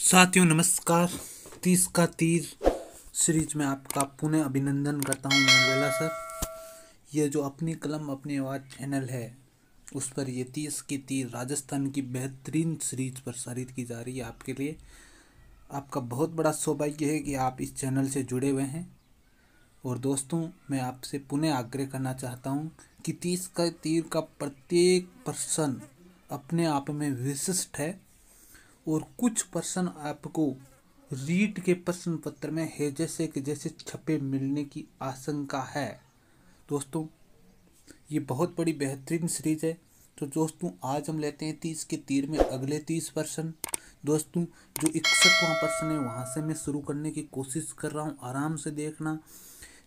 साथियों, नमस्कार। तीस का तीर सीरीज़ में आपका पुनः अभिनंदन करता हूँ मैं सर। ये जो अपनी कलम, अपनी आवाज़ चैनल है, उस पर ये तीस की तीर राजस्थान की बेहतरीन सीरीज़ प्रसारित की जा रही है आपके लिए। आपका बहुत बड़ा सौभाग्य है कि आप इस चैनल से जुड़े हुए हैं। और दोस्तों, मैं आपसे पुनः आग्रह करना चाहता हूँ कि तीस का तीर का प्रत्येक पर्सन अपने आप में विशिष्ट है। और कुछ प्रश्न आपको रीट के प्रश्न पत्र में है, जैसे कि जैसे छपे मिलने की आशंका है। दोस्तों, ये बहुत बड़ी बेहतरीन सीरीज़ है। तो दोस्तों, आज हम लेते हैं तीस के तीर में अगले तीस पर्सन दोस्तों, जो इकसठवां प्रश्न है, वहाँ से मैं शुरू करने की कोशिश कर रहा हूँ। आराम से देखना।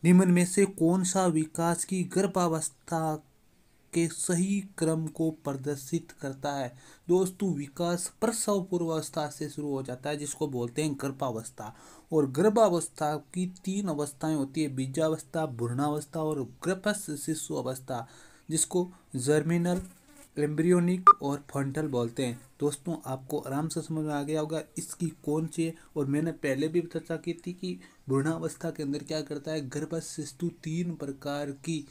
निम्न में से कौन सा विकास की गर्भावस्था के सही क्रम को प्रदर्शित करता है। दोस्तों, विकास प्रसव पूर्वावस्था से शुरू हो जाता है, जिसको बोलते हैं गर्भावस्था। और गर्भावस्था की तीन अवस्थाएँ होती है, बीजावस्था, भ्रूणावस्था और गर्भस्थ शिशु अवस्था, जिसको जर्मिनल, एम्ब्रियोनिक और फंटल बोलते हैं। दोस्तों, आपको आराम से समझ में आ गया होगा इसकी कौन सी है। और मैंने पहले भी चर्चा की थी कि भ्रूणावस्था के अंदर क्या करता है, गर्भस्थ शिशु तीन प्रकार की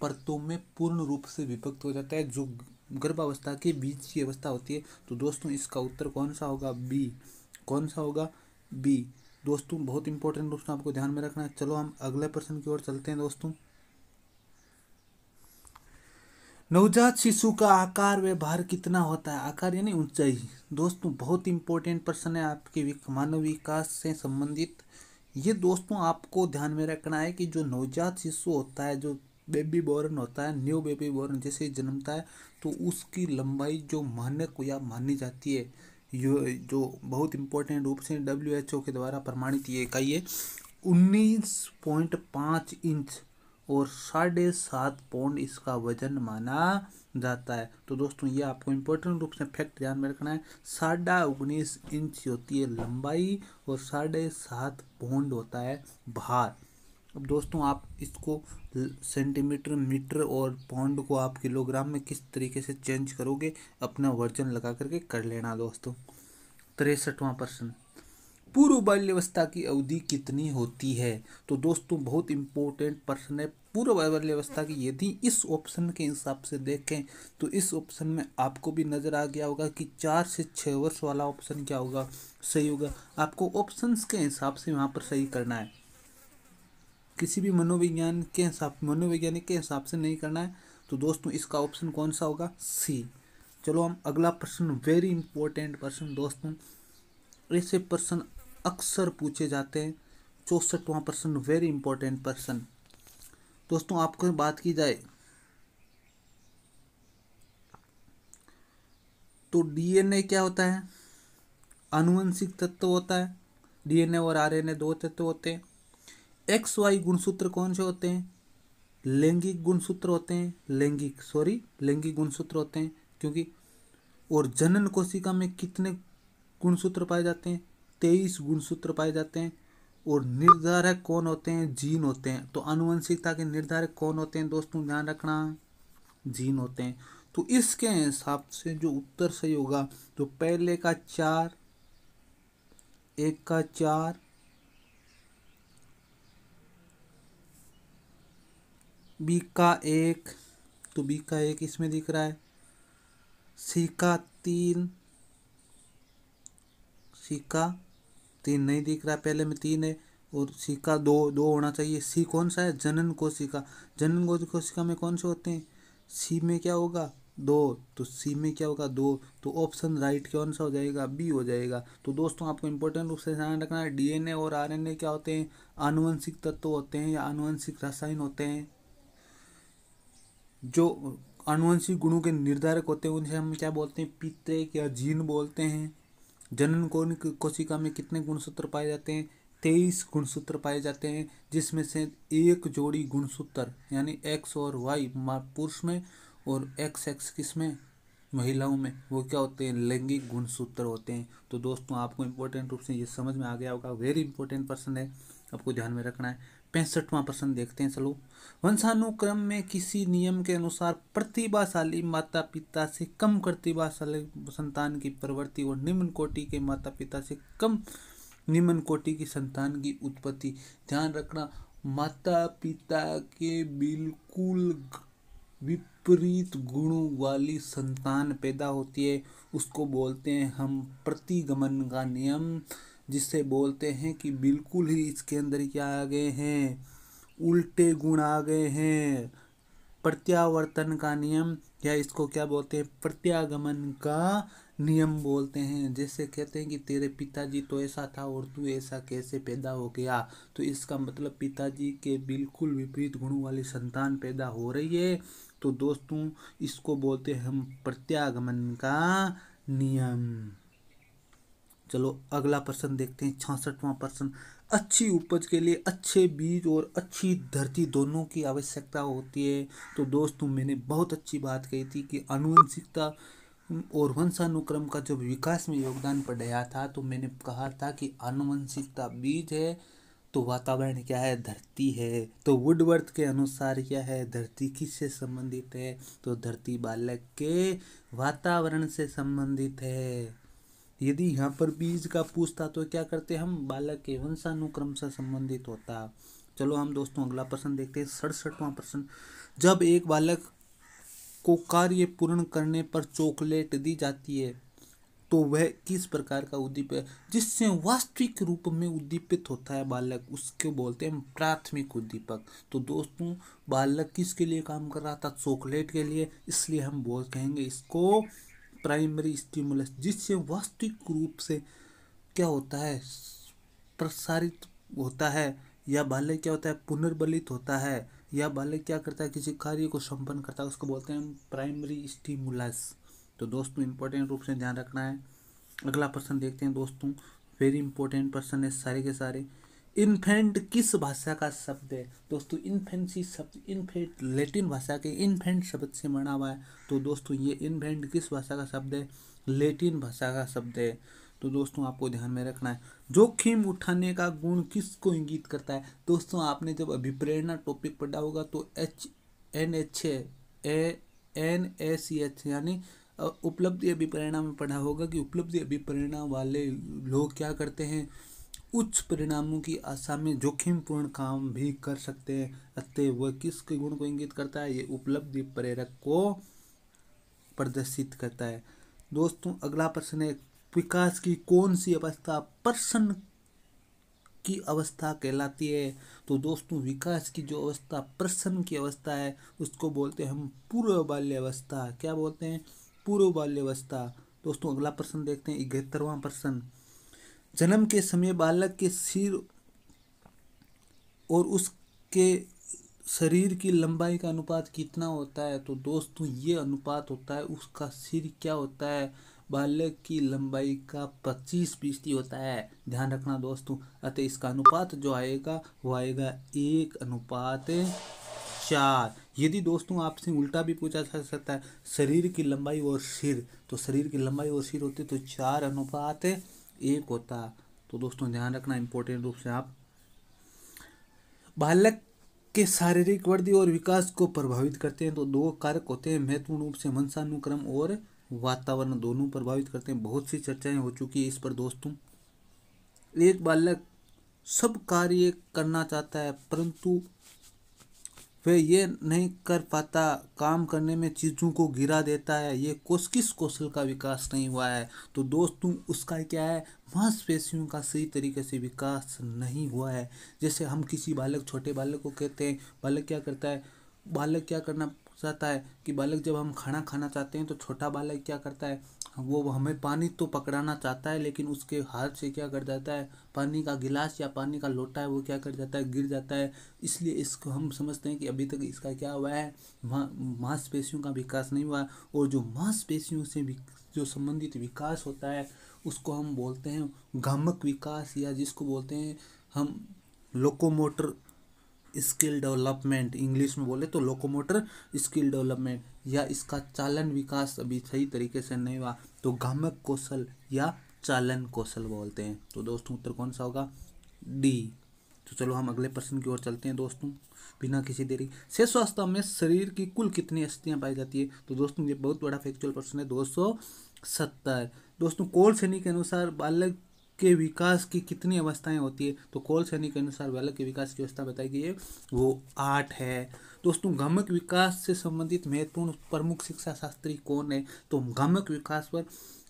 परतों में पूर्ण रूप से विभक्त हो जाता है। जो गर्भावस्था के बीच की अवस्था होती है तो दोस्तों, इसका उत्तर कौन सा होगा? बी कौन सा होगा? बी दोस्तों, बहुत इंपॉर्टेंट दोस्तों आपको ध्यान में रखना है। चलो, हम अगले प्रश्न की ओर चलते हैं दोस्तों। नवजात शिशु का आकार व भार कितना होता है? आकार यानी ऊंचाई। दोस्तों, बहुत इंपॉर्टेंट प्रश्न है आपके मानव विकास से संबंधित। ये दोस्तों, आपको ध्यान में रखना है कि जो नवजात शिशु होता है, जो बेबी बोर्न होता है न्यू बेबी बोर्न जैसे ही जन्मता है तो उसकी लंबाई जो मानक या मानी जाती है, यो, जो बहुत इंपॉर्टेंट रूप से डब्ल्यू एच ओ के द्वारा प्रमाणित ये इकाई है, उन्नीस पॉइंट पाँच इंच और साढ़े सात पौंड इसका वज़न माना जाता है। तो दोस्तों, ये आपको इम्पोर्टेंट रूप से फैक्ट ध्यान में रखना है, साढ़ा उन्नीस इंच होती है लंबाई और साढ़े सात पौंड होता है भार। अब दोस्तों, आप इसको सेंटीमीटर मीटर और पाउंड को आप किलोग्राम में किस तरीके से चेंज करोगे, अपना वर्जन लगा करके कर लेना दोस्तों। तिरसठवां प्रश्न, पूर्व बाल्यावस्था की अवधि कितनी होती है? तो दोस्तों, बहुत इंपॉर्टेंट प्रश्न है। पूर्व बाल्यावस्था की यदि इस ऑप्शन के हिसाब से देखें तो इस ऑप्शन में आपको भी नज़र आ गया होगा कि चार से छः वर्ष वाला ऑप्शन क्या होगा? सही होगा। आपको ऑप्शंस के हिसाब से वहाँ पर सही करना है। किसी भी मनोविज्ञान के हिसाब, मनोवैज्ञानिक के हिसाब से नहीं करना है तो दोस्तों, इसका ऑप्शन कौन सा होगा? सी चलो, हम अगला प्रश्न वेरी इंपॉर्टेंट प्रश्न, दोस्तों। ऐसे प्रश्न अक्सर पूछे जाते हैं, चौसठवां प्रश्न वेरी इंपॉर्टेंट प्रश्न। दोस्तों, आपको बात की जाए तो डीएनए क्या होता है? आनुवंशिक तत्व होता है। डीएनए और आरएनए दो तत्व होते हैं। एक्स वाई गुणसूत्र कौन से होते हैं? लैंगिक गुणसूत्र होते हैं, लैंगिक सॉरी लैंगिक गुणसूत्र होते हैं, क्योंकि और जनन कोशिका में कितने गुणसूत्र पाए जाते हैं? तेईस गुणसूत्र पाए जाते हैं, और निर्धारक कौन होते हैं? जीन होते हैं। तो आनुवंशिकता के निर्धारक कौन होते हैं दोस्तों? ध्यान रखना, जीन होते हैं। तो इसके हिसाब से जो उत्तर सही होगा तो पहले का चार, एक का चार बी का एक तो बी का एक इसमें दिख रहा है। सी का तीन सी का तीन नहीं दिख रहा है पहले में तीन है, और सी का दो दो होना चाहिए। सी कौन सा है? जनन कोशिका। जनन कोशिका में कौन से होते हैं? सी में क्या होगा? दो। तो सी में क्या होगा? दो। तो ऑप्शन राइट कौन सा हो जाएगा? बी हो जाएगा। तो दोस्तों, आपको इंपॉर्टेंट रूप से ध्यान रखना है, डीएनए और आरएनए क्या होते हैं? आनुवंशिक तत्व होते हैं या आनुवंशिक रसायन होते हैं। जो अनुवंशिक गुणों के निर्धारक होते हैं, उनसे हम क्या बोलते हैं? पित्रे या जीन बोलते हैं? जनन कौन कोशिका में कितने गुणसूत्र पाए जाते हैं? तेईस गुणसूत्र पाए जाते हैं, जिसमें से एक जोड़ी गुणसूत्र, यानी एक्स और वाई पुरुष में और एक्स एक्स किसमें? महिलाओं में। वो क्या होते हैं? लैंगिक गुणसूत्र होते हैं। तो दोस्तों, आपको इंपॉर्टेंट रूप से ये समझ में आ गया होगा। वेरी इंपॉर्टेंट पर्सन है। आपको ध्यान में रखना है। पैंसठवां प्रश्न देखते हैं चलो। वंशानुक्रम में किसी नियम के अनुसार प्रतिभाशाली माता पिता से कम प्रतिभाशाली संतान की प्रवृत्ति और निम्न कोटि के माता पिता से कम निम्न कोटि की संतान की उत्पत्ति। ध्यान रखना माता पिता के बिल्कुल विपरीत गुणों वाली संतान पैदा होती है। उसको बोलते हैं हम प्रतिगमन का नियम। जिससे बोलते हैं कि बिल्कुल ही इसके अंदर क्या आ गए हैं? उल्टे गुण आ गए हैं। प्रत्यावर्तन का नियम, या इसको क्या बोलते हैं? प्रत्यागमन का नियम बोलते हैं। जैसे कहते हैं कि तेरे पिताजी तो ऐसा था और तू ऐसा कैसे पैदा हो गया? तो इसका मतलब पिताजी के बिल्कुल विपरीत गुणों वाली संतान पैदा हो रही है। तो दोस्तों, इसको बोलते हैं हम प्रत्यागमन का नियम। चलो, अगला प्रश्न देखते हैं छियासठवां प्रश्न अच्छी उपज के लिए अच्छे बीज और अच्छी धरती दोनों की आवश्यकता होती है। तो दोस्तों, मैंने बहुत अच्छी बात कही थी कि अनुवंशिकता और वंशानुक्रम का जब विकास में योगदान पढ़ाया था तो मैंने कहा था कि आनुवंशिकता बीज है तो वातावरण क्या है? धरती है। तो वुडवर्थ के अनुसार क्या है, धरती किससे संबंधित है? तो धरती बालक के वातावरण से संबंधित है। यदि यहाँ पर बीज का पूछता तो क्या करते हम? बालक के वंशानुक्रम से संबंधित होता। चलो हम दोस्तों अगला प्रश्न देखते हैं। सड़सठवां प्रश्न। जब एक बालक को कार्य पूर्ण करने पर चॉकलेट दी जाती है तो वह किस प्रकार का उद्दीपक जिससे वास्तविक रूप में उद्दीपित होता है बालक, उसके बोलते हैं प्राथमिक उद्दीपक। तो दोस्तों, बालक किसके लिए काम कर रहा था? चॉकलेट के लिए। इसलिए हम बोल कहेंगे इसको प्राइमरी स्टिमुलस जिससे वास्तविक रूप से क्या होता है? प्रसारित होता है, या बालक क्या होता है? पुनर्बलित होता है, या बालक क्या करता है? किसी कार्य को संपन्न करता है, उसको बोलते हैं प्राइमरी स्टिमुलस तो दोस्तों इंपॉर्टेंट रूप से ध्यान रखना है। अगला प्रश्न देखते हैं दोस्तों। वेरी इंपॉर्टेंट प्रश्न है सारे के सारे। इन्फेंट किस भाषा का शब्द है? दोस्तों इन्फेंसी शब्द, इन्फेंट लेटिन भाषा के इन्फेंट शब्द से बना हुआ है। तो दोस्तों, ये इन्फेंट किस भाषा का शब्द है? लेटिन भाषा का शब्द है। तो दोस्तों, आपको ध्यान में रखना है। जोखिम उठाने का गुण किसको इंगित करता है? दोस्तों, आपने जब अभिप्रेरणा टॉपिक पढ़ा होगा तो H N H A N A C H यानी उपलब्धि अभिप्रेरणा में पढ़ा होगा कि उपलब्धि अभिप्रेरणा वाले लोग क्या करते हैं? उच्च परिणामों की आशा में जोखिमपूर्ण काम भी कर सकते हैं। अतः वह किसके गुण को इंगित करता है? ये उपलब्धि प्रेरक को प्रदर्शित करता है। दोस्तों, अगला प्रश्न है, विकास की कौन सी अवस्था प्रसन्न की अवस्था कहलाती है? तो दोस्तों, विकास की जो अवस्था प्रसन्न की अवस्था है, उसको बोलते हैं हम पूर्व बाल्यावस्था क्या बोलते हैं? पूर्व बाल्यावस्था दोस्तों, अगला प्रश्न देखते हैं, इकहत्तरवां प्रश्न। जन्म के समय बालक के सिर और उसके शरीर की लंबाई का अनुपात कितना होता है? तो दोस्तों, ये अनुपात होता है, उसका सिर क्या होता है? बालक की लंबाई का पच्चीस फ़ीसदी होता है। ध्यान रखना दोस्तों, अतः इसका अनुपात जो आएगा, वो आएगा एक अनुपात चार। यदि दोस्तों आपसे उल्टा भी पूछा जा सकता है, शरीर की लंबाई और सिर तो शरीर की लंबाई और सिर होती तो चार अनुपात एक होता तो दोस्तों ध्यान रखना इम्पोर्टेंट रूप से आप। बालक के शारीरिक वृद्धि और विकास को प्रभावित करते हैं तो दो कारक होते हैं, महत्वपूर्ण रूप से वंशानुक्रम और वातावरण दोनों प्रभावित करते हैं। बहुत सी चर्चाएँ हो चुकी है इस पर, दोस्तों। एक बालक सब कार्य करना चाहता है, परंतु वह ये नहीं कर पाता, काम करने में चीज़ों को गिरा देता है। ये कोस किस कौशल का विकास नहीं हुआ है। तो दोस्तों, उसका क्या है? मांसपेशियों का सही तरीके से विकास नहीं हुआ है। जैसे हम किसी बालक, छोटे बालक को कहते हैं, बालक क्या करता है? बालक क्या करना चाहता है कि बालक जब हम खाना खाना चाहते हैं तो छोटा बालक क्या करता है? वो हमें पानी तो पकड़ाना चाहता है, लेकिन उसके हाथ से क्या कर जाता है? पानी का गिलास या पानी का लोटा है, वो क्या कर जाता है? गिर जाता है। इसलिए इसको हम समझते हैं कि अभी तक इसका क्या हुआ है? मांसपेशियों का विकास नहीं हुआ और जो मांसपेशियों से जो संबंधित विकास होता है, उसको हम बोलते हैं गामक विकास, या जिसको बोलते हैं हम लोकोमोटर स्किल डेवलपमेंट इंग्लिश में बोले तो लोकोमोटर स्किल डेवलपमेंट या इसका चालन विकास अभी सही तरीके से नहीं हुआ तो गामक कौशल या चालन कौशल बोलते हैं। तो दोस्तों, उत्तर कौन सा होगा? डी। तो चलो हम अगले प्रश्न की ओर चलते हैं दोस्तों, बिना किसी देरी। शेषवास्ता में शरीर की कुल कितनी अस्थियाँ पाई जाती है? तो दोस्तों, ये बहुत बड़ा फैक्चुअल प्रश्न है, दो सौ सत्तर। दोस्तों, कोल श्रेणी के अनुसार बालक के विकास की कितनी अवस्थाएँ होती है तो कोल श्रेणी के अनुसार बालक के विकास की अवस्था बताई गई है, वो आठ है। दोस्तों, गमक विकास से संबंधित महत्वपूर्ण प्रमुख शिक्षा शास्त्री कौन है? तो गमक विकास पर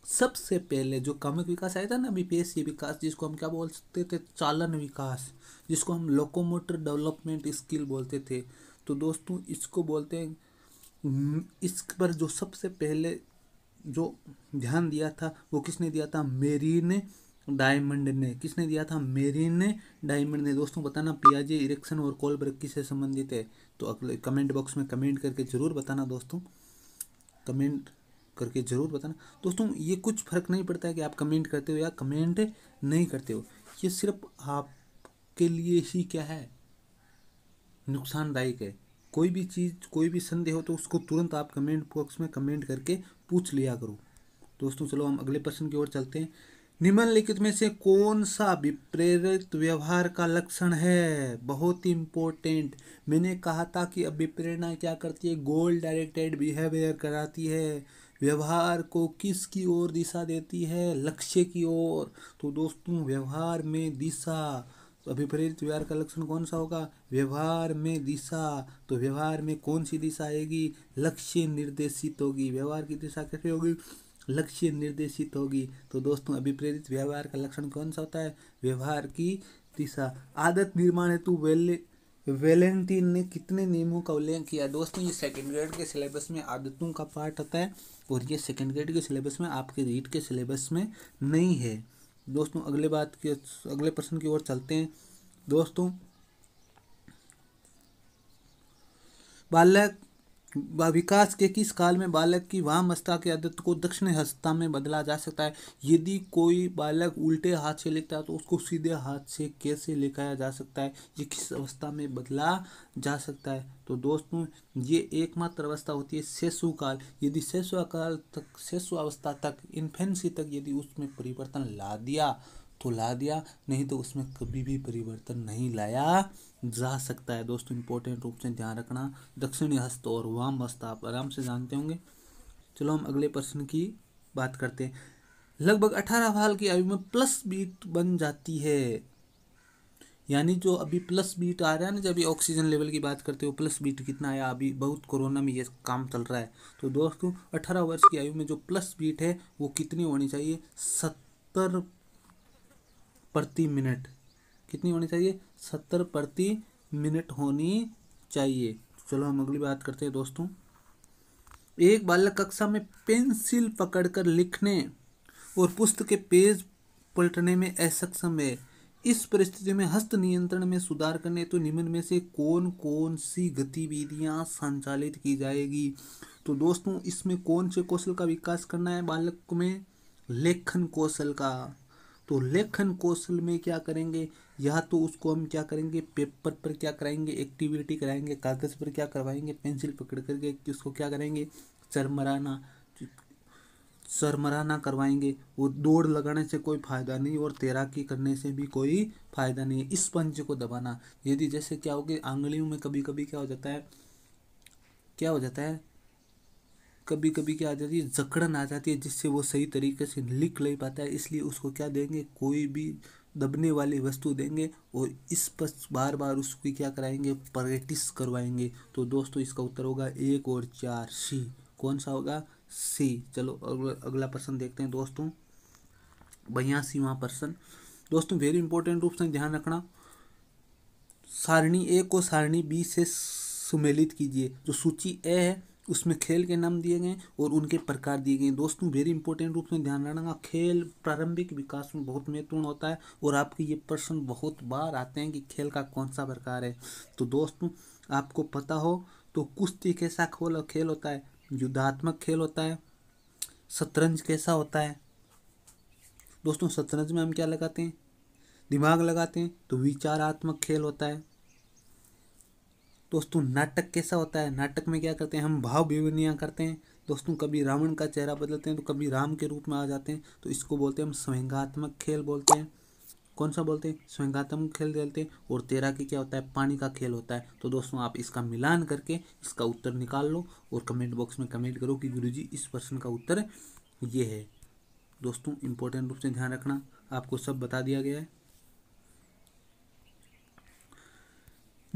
सबसे पहले जो गमक विकास आया था ना बीपीएससी विकास, जिसको हम क्या बोलते थे? चालन विकास, जिसको हम लोकोमोटर डेवलपमेंट स्किल बोलते थे। तो दोस्तों, इसको बोलते हैं, इस पर जो सबसे पहले जो ध्यान दिया था, वो किसने दिया था? मेरीन डायमंड ने। किसने दिया था? मेरिन ने। डायमंड ने। दोस्तों, बताना पियाजे इरेक्शन और कोलब्रग किससे संबंधित है? तो अगले कमेंट बॉक्स में कमेंट करके ज़रूर बताना दोस्तों। कमेंट करके ज़रूर बताना। दोस्तों, ये कुछ फ़र्क नहीं पड़ता है कि आप कमेंट करते हो या कमेंट नहीं करते हो। ये सिर्फ़ आपके लिए ही क्या है? नुकसानदायक है। कोई भी चीज़, कोई भी संदेह हो तो उसको तुरंत आप कमेंट बॉक्स में कमेंट करके पूछ लिया करो। दोस्तों, चलो हम अगले प्रश्न की ओर चलते हैं। निम्नलिखित में से कौन सा विप्रेरित व्यवहार का लक्षण है? बहुत इंपॉर्टेंट मैंने कहा था कि अब विप्रेरणा क्या करती है? गोल डायरेक्टेड बिहेवियर कराती है। व्यवहार को किसकी ओर दिशा देती है? लक्ष्य की ओर। तो दोस्तों, व्यवहार में दिशा। तो अभिप्रेरित व्यवहार का लक्षण कौन सा होगा? व्यवहार में दिशा। तो व्यवहार में कौन सी दिशा आएगी? लक्ष्य निर्देशित होगी। व्यवहार की दिशा कैसे होगी? लक्ष्य निर्देशित होगी। तो दोस्तों, अभिप्रेरित व्यवहार का लक्षण कौन सा होता है? व्यवहार की दिशा। आदत निर्माण हेतु वेले, वेलेंटीन ने कितने नियमों का उल्लेख किया? दोस्तों, ये सेकंड ग्रेड के सिलेबस में आदतों का पार्ट होता है और ये सेकंड ग्रेड के सिलेबस में आपके रीट के सिलेबस में नहीं है। दोस्तों, अगले बात के, अगले प्रश्न की ओर चलते हैं। दोस्तों, बालक विकास के किस काल में बालक की वाम हस्ता की आदत को दक्षिण हस्ता में बदला जा सकता है? यदि कोई बालक उल्टे हाथ से लिखता है तो उसको सीधे हाथ से कैसे लिखाया जा सकता है? ये किस अवस्था में बदला जा सकता है? तो दोस्तों, ये एकमात्र अवस्था होती है शेषु काल। यदि शेषु काल तक, शेषु अवस्था तक इन्फेंसी तक यदि उसमें परिवर्तन ला दिया तो ला दिया, नहीं तो उसमें कभी भी परिवर्तन नहीं लाया जा सकता है। दोस्तों इंपॉर्टेंट रूप से ध्यान रखना। दक्षिणी हस्त और वाम हस्त आप आराम से जानते होंगे। चलो हम अगले प्रश्न की बात करते हैं। लगभग अठारह साल की आयु में प्लस बीट बन जाती है। यानी जो अभी प्लस बीट आ रहा है ना, जब ऑक्सीजन लेवल की बात करते हो प्लस बीट कितना आया? अभी बहुत कोरोना में ये काम चल रहा है। तो दोस्तों, अठारह वर्ष की आयु में जो प्लस बीट है, वो कितनी होनी चाहिए? सत्तर प्रति मिनट। कितनी होनी चाहिए? सत्तर प्रति मिनट होनी चाहिए। चलो हम अगली बात करते हैं दोस्तों। एक बालक कक्षा में पेंसिल पकड़कर लिखने और पुस्तक के पेज पलटने में असक्षम है। इस परिस्थिति में हस्त नियंत्रण में सुधार करने तो निम्न में से कौन कौन सी गतिविधियाँ संचालित की जाएगी? तो दोस्तों, इसमें कौन से कौशल का विकास करना है बालक में? लेखन कौशल का। तो लेखन कौशल में क्या करेंगे? या तो उसको हम क्या करेंगे? पेपर पर क्या कराएँगे? एक्टिविटी कराएँगे? कागज़ पर क्या करवाएँगे? पेंसिल पकड़ करके उसको क्या करेंगे? चरमराना सरमराना करवाएँगे। वो दौड़ लगाने से कोई फ़ायदा नहीं और तैराकी करने से भी कोई फ़ायदा नहीं है। इस पंच को दबाना। यदि जैसे क्या हो गया? आंगलियों में कभी कभी क्या हो जाता है? क्या हो जाता है? कभी कभी क्या आ जाती है, जकड़न आ जाती है, जिससे वो सही तरीके से लिख नहीं पाता है। इसलिए उसको क्या देंगे? कोई भी दबने वाली वस्तु देंगे और इस पर बार बार उसकी क्या कराएँगे? प्रैक्टिस करवाएँगे। तो दोस्तों, इसका उत्तर होगा एक और चार सी। कौन सा होगा? सी। चलो अगला प्रश्न देखते हैं दोस्तों। बयासीवा प्रश्न। दोस्तों वेरी इंपॉर्टेंट रूप से ध्यान रखना। सारणी ए को सारणी बी से सुमेलित कीजिए। जो सूची ए है उसमें खेल के नाम दिए गए और उनके प्रकार दिए गए। दोस्तों वेरी इंपॉर्टेंट रूप में ध्यान रखना, खेल प्रारंभिक विकास में बहुत महत्वपूर्ण होता है और आपके ये प्रश्न बहुत बार आते हैं कि खेल का कौन सा प्रकार है। तो दोस्तों, आपको पता हो तो कुश्ती कैसा खोल, खेल होता है? युद्धात्मक खेल होता है। शतरंज कैसा होता है? दोस्तों, शतरंज में हम क्या लगाते हैं? दिमाग लगाते हैं तो विचारात्मक खेल होता है। दोस्तों, नाटक कैसा होता है? नाटक में क्या करते हैं? हम भाव विवरणियाँ करते हैं। दोस्तों, कभी रावण का चेहरा बदलते हैं तो कभी राम के रूप में आ जाते हैं। तो इसको बोलते हैं हम स्वयंगात्मक खेल बोलते हैं। कौन सा बोलते हैं? स्वयंगात्मक खेल खेलते हैं। और तैराकी क्या होता है? पानी का खेल होता है। तो दोस्तों, आप इसका मिलान करके इसका उत्तर निकाल लो और कमेंट बॉक्स में कमेंट करो कि गुरुजी, इस प्रश्न का उत्तर ये है। दोस्तों, इम्पोर्टेंट रूप से ध्यान रखना। आपको सब बता दिया गया है।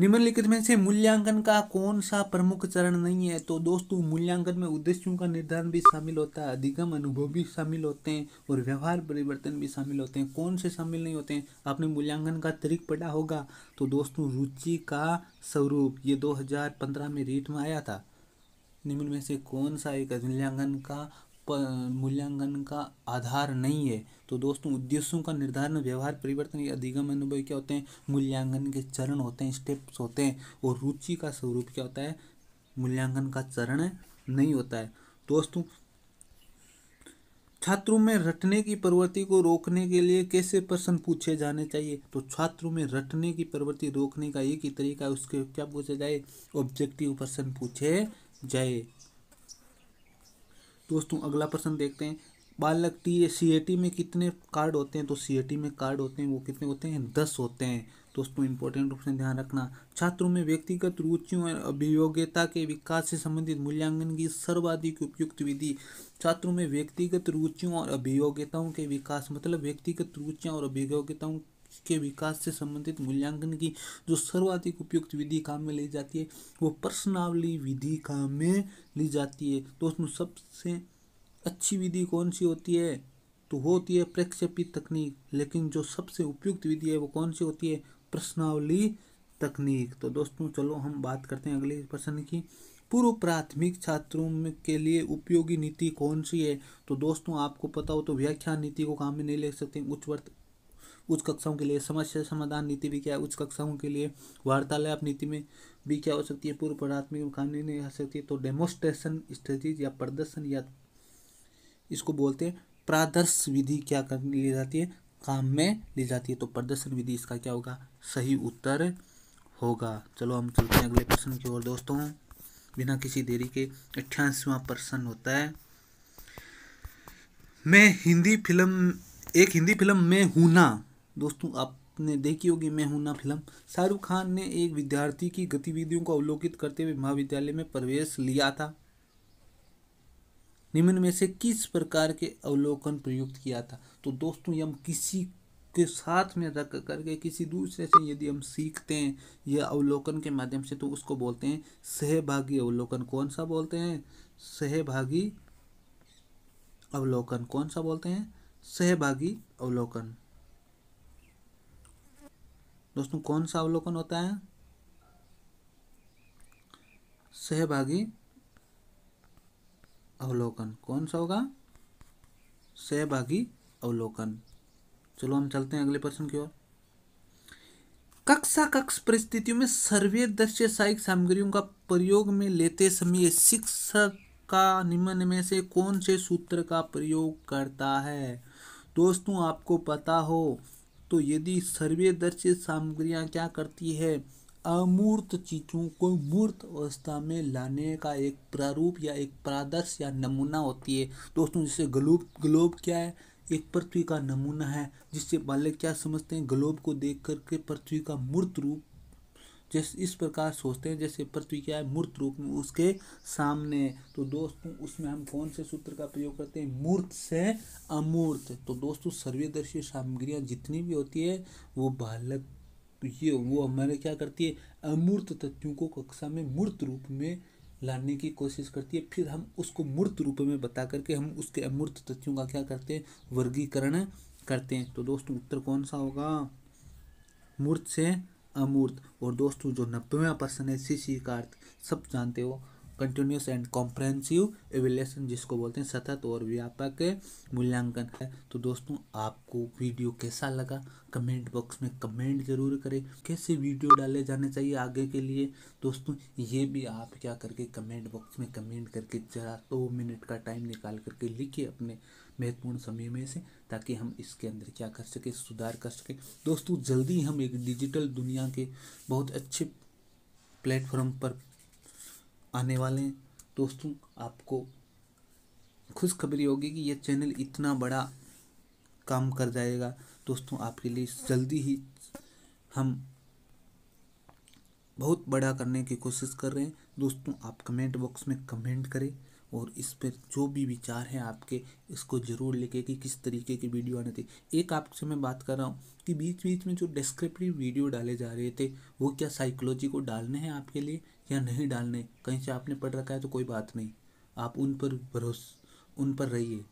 निम्नलिखित में से मूल्यांकन का कौन सा प्रमुख चरण नहीं है? तो दोस्तों, मूल्यांकन में उद्देश्यों का निर्धारण भी शामिल होता है, अधिगम अनुभव भी शामिल होते हैं और व्यवहार परिवर्तन भी शामिल होते हैं। कौन से शामिल नहीं होते हैं? आपने मूल्यांकन का तरीक पढ़ा होगा। तो दोस्तों, रुचि का स्वरूप, ये 2015 में रीट में आया था। निम्न में से कौन सा एक मूल्यांकन का मूल्यांकन का आधार नहीं है। तो दोस्तों, उद्देश्यों का निर्धारण व्यवहार परिवर्तन या अधिगम अनुभव क्या होते हैं? मूल्यांकन के चरण होते हैं स्टेप्स होते हैं और रुचि का स्वरूप क्या होता है? मूल्यांकन का चरण नहीं होता है। दोस्तों, छात्रों में रटने की प्रवृत्ति को रोकने के लिए कैसे प्रश्न पूछे जाने चाहिए? तो छात्रों में रटने की प्रवृत्ति रोकने का एक ही तरीका है, उसके क्या पूछा जाए? ऑब्जेक्टिव प्रश्न पूछे जाए। दोस्तों, अगला प्रश्न देखते हैं। बालक टी सी ए टी में कितने कार्ड होते हैं? तो सी ए टी में कार्ड होते हैं, वो कितने होते हैं? दस होते हैं। दोस्तों इंपॉर्टेंट रूप से ध्यान रखना। छात्रों में व्यक्तिगत रुचियों और अभियोग्यता के विकास से संबंधित मूल्यांकन की सर्वाधिक उपयुक्त विधि। छात्रों में व्यक्तिगत रुचियों और अभियोग्यताओं के विकास मतलब व्यक्तिगत रुचियाँ और अभियोग्यताओं के विकास से संबंधित मूल्यांकन की जो सर्वाधिक उपयुक्त विधि काम में ली जाती है, वो प्रश्नावली विधि काम में ली जाती है। तो उसमें सबसे अच्छी विधि कौन सी होती है? तो होती है प्रक्षेपित तकनीक। लेकिन जो सबसे उपयुक्त विधि है, वो कौन सी होती है? प्रश्नावली तकनीक। तो दोस्तों, चलो हम बात करते हैं अगले प्रश्न की। पूर्व प्राथमिक छात्रों के लिए उपयोगी नीति कौन सी है? तो दोस्तों, आपको पता हो तो व्याख्यान नीति को काम में नहीं ले सकते, उच्च वर्त उच्च कक्षाओं के लिए, समस्या समाधान नीति भी क्या है? उच्च कक्षाओं के लिए वार्तालाप नीति में भी क्या हो सकती है? पूर्व प्राथमिक नहीं आ सकती है तो डेमोस्ट्रेशन स्ट्रेटीज या प्रदर्शन या इसको बोलते हैं, प्रादर्श विधि क्या कर ली जाती है? काम में ली जाती है तो प्रदर्शन विधि इसका क्या होगा? सही उत्तर होगा। चलो, हम चलते हैं अगले प्रश्न की ओर दोस्तों। बिना किसी देरी के अट्ठासीवा प्रश्न होता है, मैं हिंदी फ़िल्म, एक हिंदी फ़िल्म में हूँ ना? दोस्तों, आपने देखी होगी, मैं हूँ ना फ़िल्म। शाहरुख खान ने एक विद्यार्थी की गतिविधियों को अवलोकित करते हुए महाविद्यालय में प्रवेश लिया था। निम्न में से किस प्रकार के अवलोकन प्रयुक्त किया था? तो दोस्तों हम किसी के साथ में रख करके किसी दूसरे से यदि हम सीखते हैं यह अवलोकन के माध्यम से तो उसको बोलते हैं सहभागी अवलोकन। कौन सा बोलते हैं? सहभागी अवलोकन। कौन सा बोलते हैं? सहभागी अवलोकन। दोस्तों, कौन सा अवलोकन होता है? सहभागी अवलोकन। कौन सा होगा? सहभागी अवलोकन। चलो, हम चलते हैं अगले प्रश्न की ओर। कक्षा कक्ष परिस्थितियों में सर्वे दृश्य सहायक सामग्रियों का प्रयोग में लेते समय शिक्षक का निम्न में से कौन से सूत्र का प्रयोग करता है? दोस्तों, आपको पता हो तो यदि सर्वेदर्शी सामग्रियाँ क्या करती है? अमूर्त चीज़ों को मूर्त अवस्था में लाने का एक प्रारूप या एक प्रादर्श या नमूना होती है। दोस्तों, जैसे ग्लोब ग्लोब क्या है? एक पृथ्वी का नमूना है, जिससे बालक क्या समझते हैं? ग्लोब को देख करके पृथ्वी का मूर्त रूप जैसे इस प्रकार सोचते हैं, जैसे पृथ्वी क्या है, मूर्त रूप में उसके सामने तो दोस्तों, उसमें हम कौन से सूत्र का प्रयोग करते हैं? मूर्त से अमूर्त। तो दोस्तों सर्वेदर्शी सामग्रियाँ जितनी भी होती है, वो बालक ये वो हमारे क्या करती है? अमूर्त तथ्यों को कक्षा में मूर्त रूप में लाने की कोशिश करती है। फिर हम उसको मूर्त रूप में बता करके हम उसके अमूर्त तथ्यों का क्या करते हैं? वर्गीकरण करते हैं। तो दोस्तों, उत्तर कौन सा होगा? मूर्त से अमूर्त और दोस्तों जो नब्बेवा पर्सन है सी सी सब जानते हो। कंटिन्यूस एंड कॉम्प्रहेंसिव एवेलेशन जिसको बोलते हैं सतत और व्यापक मूल्यांकन। है तो दोस्तों, आपको वीडियो कैसा लगा? कमेंट बॉक्स में कमेंट ज़रूर करें। कैसे वीडियो डाले जाने चाहिए आगे के लिए? दोस्तों, ये भी आप क्या करके कमेंट बॉक्स में कमेंट करके जरा दो तो मिनट का टाइम निकाल करके लिखिए अपने महत्वपूर्ण समय में से, ताकि हम इसके अंदर क्या कर सकें, सुधार कर सकें। दोस्तों, जल्दी हम एक डिजिटल दुनिया के बहुत अच्छे प्लेटफॉर्म पर आने वाले हैं। दोस्तों, आपको खुशखबरी होगी कि यह चैनल इतना बड़ा काम कर जाएगा। दोस्तों, आपके लिए जल्दी ही हम बहुत बड़ा करने की कोशिश कर रहे हैं। दोस्तों, आप कमेंट बॉक्स में कमेंट करें। और इस पर जो भी विचार हैं आपके, इसको ज़रूर लिखे कि किस तरीके की वीडियो आने थी। एक आपसे मैं बात कर रहा हूँ कि बीच बीच में जो डिस्क्रिप्टिव वीडियो डाले जा रहे थे, वो क्या साइकोलॉजी को डालने हैं आपके लिए या नहीं डालने? कहीं से आपने पढ़ रखा है तो कोई बात नहीं। आप उन पर भरोस, उन पर रहिए।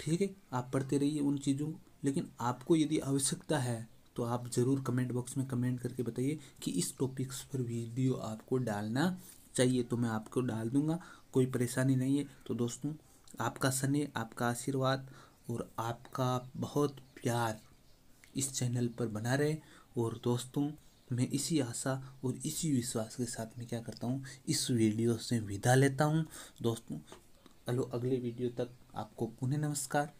ठीक है, आप पढ़ते रहिए उन चीज़ों, लेकिन आपको यदि आवश्यकता है तो आप ज़रूर कमेंट बॉक्स में कमेंट करके बताइए कि इस टॉपिक्स पर वीडियो आपको डालना चाहिए तो मैं आपको डाल दूँगा। कोई परेशानी नहीं है। तो दोस्तों, आपका स्नेह आपका आशीर्वाद और आपका बहुत प्यार इस चैनल पर बना रहे। और दोस्तों, मैं इसी आशा और इसी विश्वास के साथ मैं क्या करता हूँ, इस वीडियो से विदा लेता हूँ। दोस्तों चलो अगले वीडियो तक आपको पुनः नमस्कार।